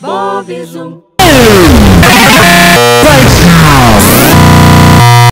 Bob Zoom.